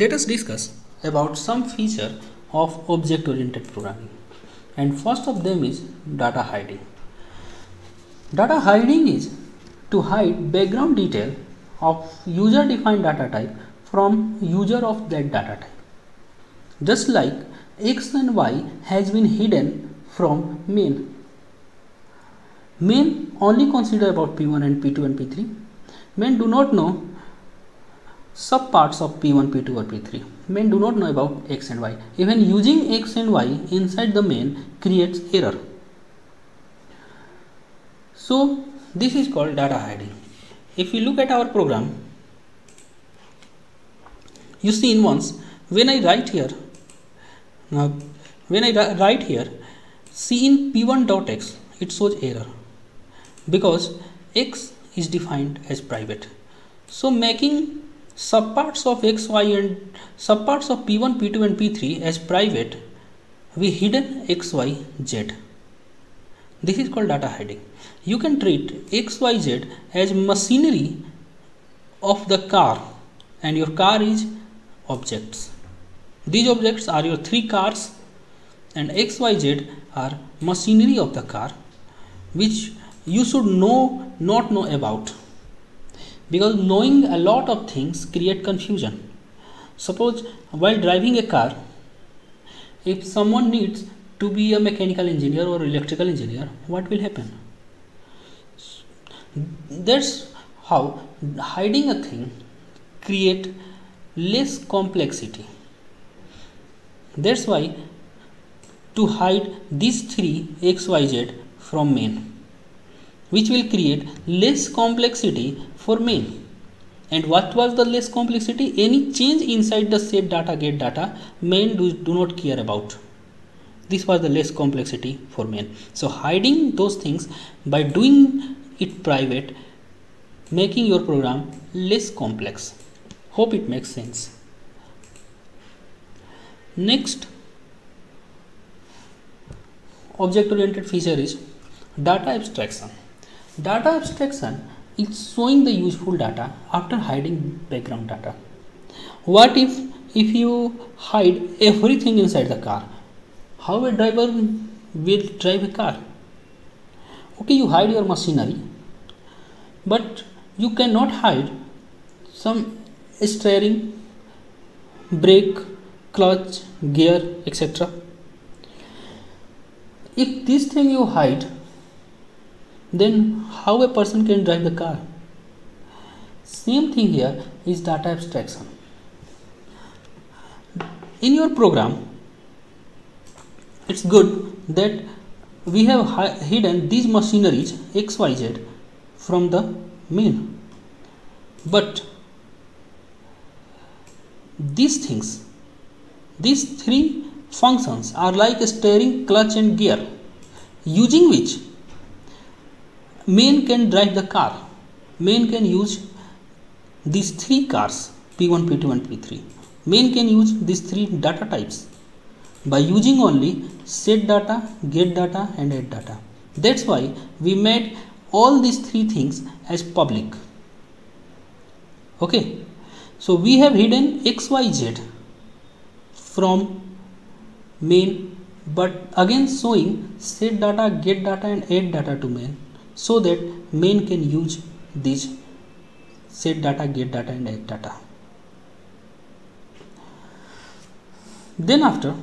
Let us discuss about some feature of object oriented programming and first of them is data hiding. Data hiding is to hide background detail of user defined data type from user of that data type. Just like x and y has been hidden from main. Main only consider about p1 and p2 and p3. Main do not know subparts of p1 p2 or p3 main do not know about x and y. Even using x and y inside the main creates error. So this is called data hiding. If we look at our program you see in once when i write here now when i write here see in p1 dot x it shows error. Because x is defined as private. So making subparts of x, y and subparts of p1, p2 and p3 as private, we hidden x, y, z. This is called data hiding. You can treat x, y, z as machinery of the car and your car is objects. These objects are your three cars and x, y, z are machinery of the car which you should know not know about because knowing a lot of things create confusion. Suppose while driving a car if someone needs to be a mechanical engineer or electrical engineer what will happen? That's how hiding a thing create less complexity. That's why to hide these three xyz from main which will create less complexity for main and what was the less complexity? Any change inside the set data get data main do, do not care about. This was the less complexity for main so hiding those things by doing it private making your program less complex. Hope it makes sense. Next object oriented feature is data abstraction. Data abstraction it's showing the useful data after hiding background data. What if if you hide everything inside the car? How a driver will drive a car? Okay you hide your machinery but you cannot hide some steering brake clutch gear etc if this thing you hide then how a person can drive the car? Same thing here is data abstraction. In your program it's good that we have hidden these machineries xyz from the main. But these things these three functions are like steering clutch and gear using which main can drive the car. Main can use these three cars p1 p2 and p3 main can use these three data types by using only set data get data and add data. That's why we made all these three things as public. Okay? So we have hidden xyz from main but again showing set data get data and add data to main so that main can use this set data get data and add data. Then after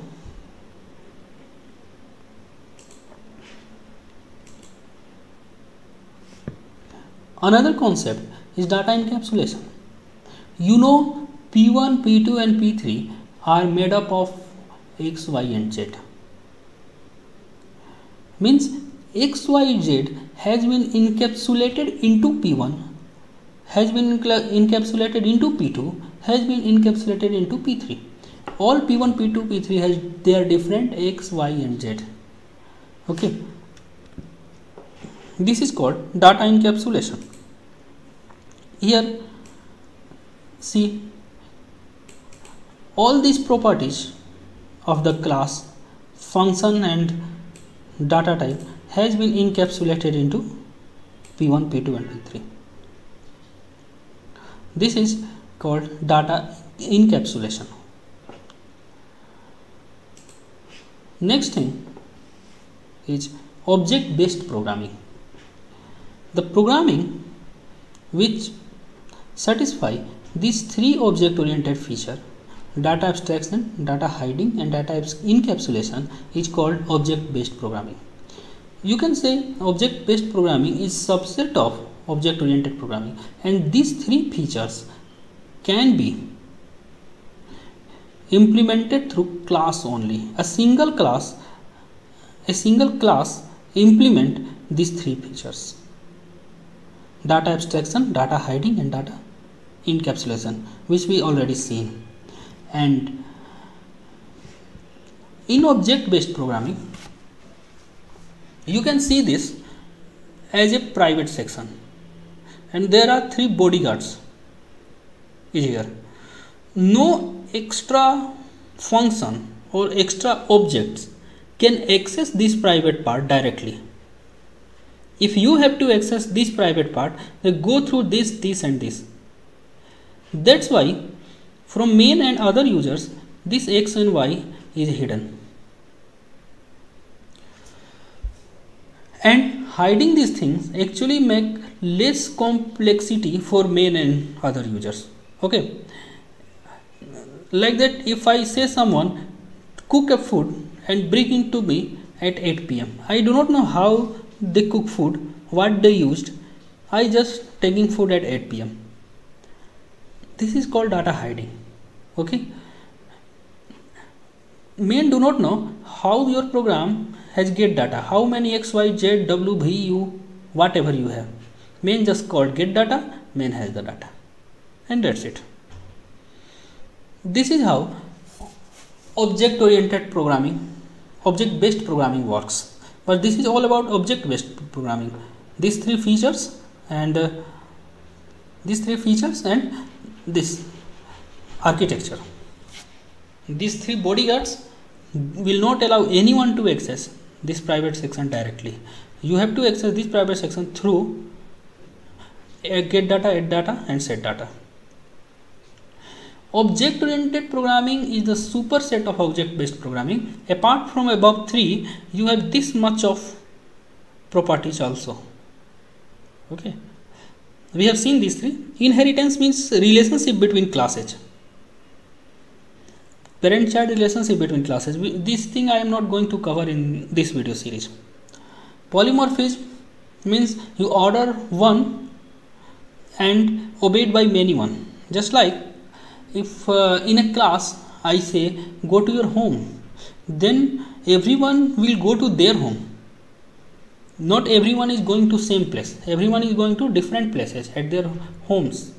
another concept is data encapsulation. You know p1 p2 and p3 are made up of x y and z. Means xyz has been encapsulated into p1 has been encapsulated into p2 has been encapsulated into p3 all p1 p2 p3 has their different x y and z. Okay. This is called data encapsulation. Here see all these properties of the class function and data type has been encapsulated into P1, P2 and P3. This is called data encapsulation. Next thing is object based programming. The programming which satisfy these three object oriented feature data abstraction data hiding and data encapsulation is called object based programming you can say object based programming is subset of object oriented programming and these three features can be implemented through class only. A single class a single class implement these three features. Data abstraction data hiding and data encapsulation which we already seen. And in object based programming you can see this as a private section. And there are three bodyguards here. No extra function or extra objects can access this private part directly. If you have to access this private part they go through this this and this. That's why from main and other users this x and y is hidden and hiding these things actually make less complexity for main and other users. Okay. Like that if i say someone cook a food and bring it to me at 8 pm i do not know how they cook food what they used. I just taking food at 8 pm this is called data hiding. Okay. Main do not know how your program has get data. How many x y z w v u whatever you have. Main just called get data main has the data. And that's it. This is how object oriented programming object based programming works. But this is all about object based programming. These three features and uh, these three features and this architecture. These three bodyguards will not allow anyone to access this private section directly. You have to access this private section through get data add data and set data. Object oriented programming is the superset of object based programming. Apart from above three you have this much of properties also. Okay. We have seen these three. Inheritance means relationship between classes parent child relationship between classes. This thing i am not going to cover in this video series. Polymorphism means you order one and obeyed by many one. Just like if uh, in a class i say go to your home. Then everyone will go to their home. Not everyone is going to same place. Everyone is going to different places at their homes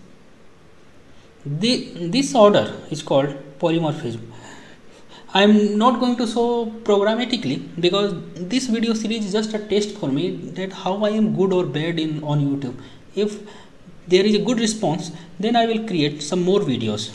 the, this order is called polymorphism I am not going to show programmatically because this video series is just a test for me that how I am good or bad in on YouTube. If there is a good response, then I will create some more videos.